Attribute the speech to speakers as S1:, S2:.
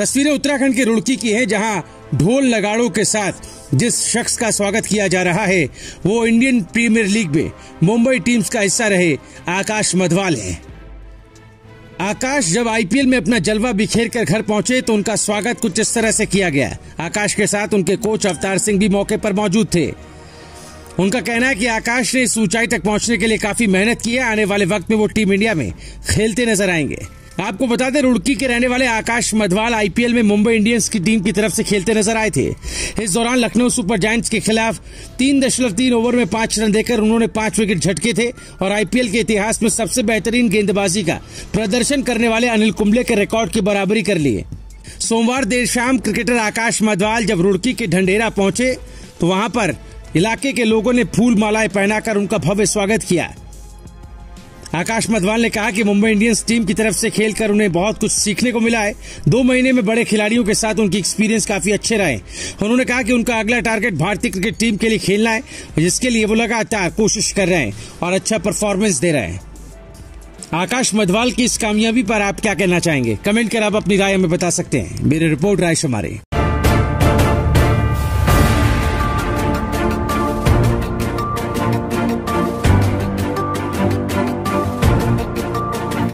S1: तस्वीरें उत्तराखंड के रुड़की की है, जहाँ ढोल नगाड़ों के साथ जिस शख्स का स्वागत किया जा रहा है, वो इंडियन प्रीमियर लीग में मुंबई टीम्स का हिस्सा रहे, आकाश मधवाल हैं। आकाश जब आईपीएल में अपना जलवा बिखेर कर घर पहुँचे तो उनका स्वागत कुछ इस तरह से किया गया। आकाश के साथ उनके कोच अवतार सिंह भी मौके पर मौजूद थे। उनका कहना है कि आकाश ने इस ऊंचाई तक पहुँचने के लिए काफ़ी मेहनत की है, आने वाले वक्त में वो टीम इंडिया में खेलते नज़र आएँगे। आपको बता दें, रुड़की के रहने वाले आकाश मधवाल आईपीएल में मुंबई इंडियंस की टीम की तरफ़ से खेलते नज़र आए थे। इस दौरान लखनऊ सुपर जायंट्स के खिलाफ तीन दशमलव तीन ओवर में पाँच रन देकर उन्होंने पाँच विकेट झटके थे और आईपीएल के इतिहास में सबसे बेहतरीन गेंदबाजी का प्रदर्शन करने वाले अनिल कुंबले के रिकॉर्ड की बराबरी कर लिए। सोमवार देर शाम क्रिकेटर आकाश मधवाल जब रुड़की के ढंडेरा पहुँचे तो वहाँ पर इलाके के लोगों ने फूल मालाएँ पहनाकर उनका भव्य स्वागत किया। आकाश मधवाल ने कहा कि मुंबई इंडियंस टीम की तरफ़ से खेलकर उन्हें बहुत कुछ सीखने को मिला है। दो महीने में बड़े खिलाड़ियों के साथ उनकी एक्सपीरियंस काफ़ी अच्छे रहे। उन्होंने कहा कि उनका अगला टारगेट भारतीय क्रिकेट टीम के लिए खेलना है, जिसके लिए वो लगातार कोशिश कर रहे हैं और अच्छा परफॉर्मेंस दे रहे हैं। आकाश मधवाल की इस कामयाबी पर आप क्या कहना चाहेंगे? कमेंट कर आप अपनी राय हमें बता सकते हैं। मेरी रिपोर्ट, राय शुमारी।